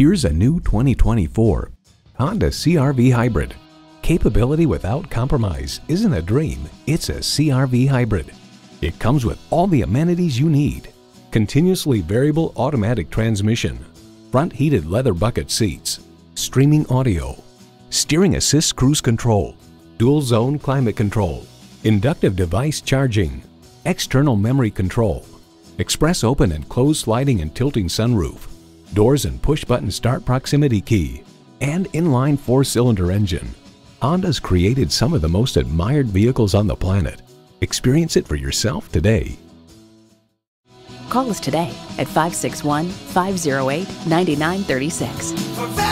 Here's a new 2024 Honda CRV Hybrid. Capability without compromise isn't a dream, it's a CRV Hybrid. It comes with all the amenities you need. Continuously variable automatic transmission, front heated leather bucket seats, streaming audio, steering assist cruise control, dual zone climate control, inductive device charging, external memory control, express open and close sliding and tilting sunroof, doors and push button start proximity key, and inline four cylinder engine. Honda's created some of the most admired vehicles on the planet. Experience it for yourself today. Call us today at 561 508 9936.